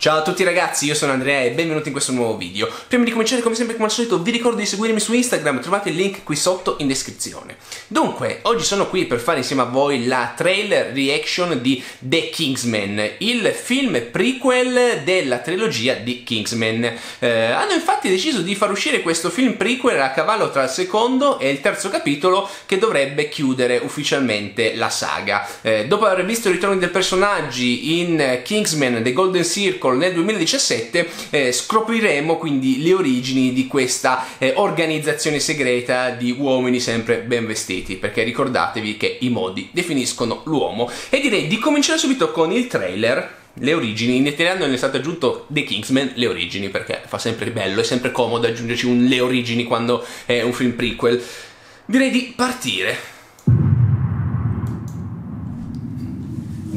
Ciao a tutti ragazzi, io sono Andrea e benvenuti in questo nuovo video. Prima di cominciare, come sempre, come al solito, vi ricordo di seguirmi su Instagram, trovate il link qui sotto in descrizione. Dunque, oggi sono qui per fare insieme a voi la trailer reaction di The Kingsman, il film prequel della trilogia di Kingsman. Eh, hanno infatti deciso di far uscire questo film prequel a cavallo tra il secondo e il terzo capitolo che dovrebbe chiudere ufficialmente la saga. Eh, dopo aver visto i ritorni dei personaggi in Kingsman The Golden Circle Circle nel 2017 eh, scopriremo quindi le origini di questa eh, organizzazione segreta di uomini sempre ben vestiti perché ricordatevi che i modi definiscono l'uomo e direi di cominciare subito con il trailer le origini, in italiano è stato aggiunto The Kingsman, le origini, perché fa sempre bello, è sempre comodo aggiungerci un le origini quando è un film prequel. Direi di partire.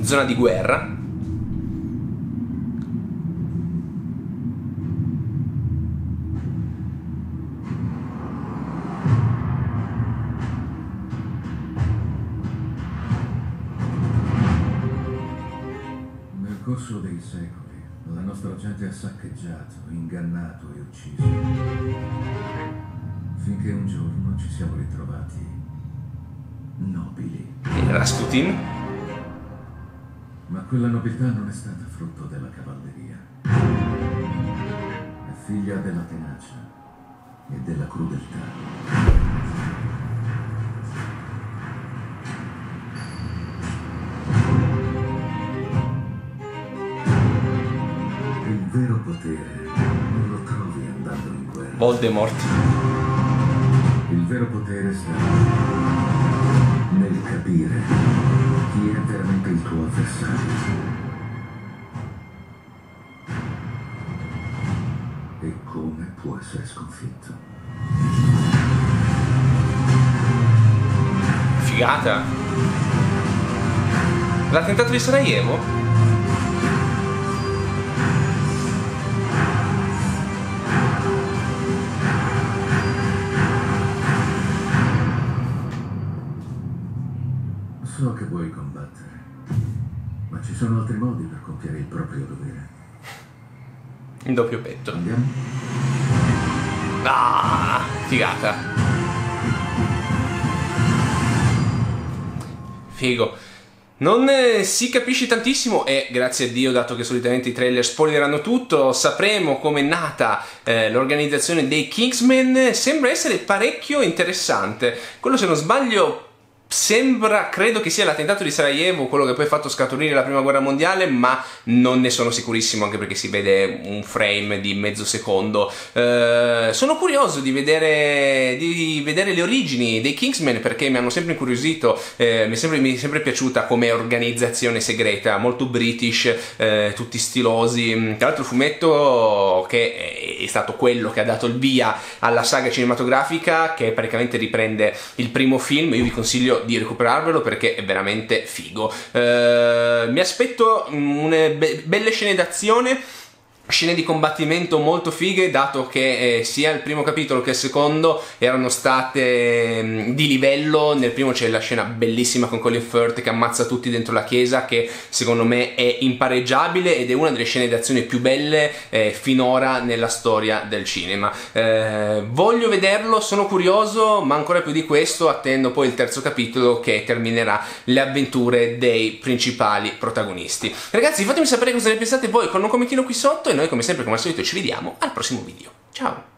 Zona di guerra, corso dei secoli la nostra gente ha saccheggiato, ingannato e ucciso. Finché un giorno ci siamo ritrovati nobili. Rasputin? Ma quella nobiltà non è stata frutto della cavalleria. È figlia della tenacia e della crudeltà. Potere non lo trovi andando in guerra. Voldemort. Il vero potere sta nel capire chi è veramente il tuo avversario. E come può essere sconfitto. Figata. L'attentato di Sarajevo? So che vuoi combattere, ma ci sono altri modi per compiere il proprio dovere. In doppio petto. Andiamo? Ah, figata. Figo. Non eh, si capisce tantissimo e grazie a Dio, dato che solitamente i trailer spoileranno tutto, sapremo come è nata eh, l'organizzazione dei Kingsmen. Sembra essere parecchio interessante. Quello se non sbaglio Sembra, credo che sia l'attentato di Sarajevo quello che poi ha fatto scaturire la prima guerra mondiale, ma non ne sono sicurissimo anche perché si vede un frame di mezzo secondo. Eh, sono curioso di vedere, di vedere, le origini dei Kingsmen perché mi hanno sempre incuriosito, eh, mi, è sempre, mi, è sempre, piaciuta come organizzazione segreta, molto british, eh, tutti stilosi. Tra l'altro il fumetto che è stato quello che ha dato il via alla saga cinematografica che praticamente riprende il primo film, io vi consiglio di recuperarvelo perché è veramente figo. Eh, mi aspetto una be- belle scene d'azione scene di combattimento molto fighe dato che eh, sia il primo capitolo che il secondo erano state mh, mm, di livello. Nel primo c'è la scena bellissima con Colin Firth che ammazza tutti dentro la chiesa che secondo me è impareggiabile ed è una delle scene d'azione più belle eh, finora nella storia del cinema. Eh, voglio vederlo sono curioso ma ancora più di questo attendo poi il terzo capitolo che terminerà le avventure dei principali protagonisti. Ragazzi fatemi sapere cosa ne pensate voi con un commentino qui sotto e noi come sempre come al solito ci vediamo al prossimo video. Ciao!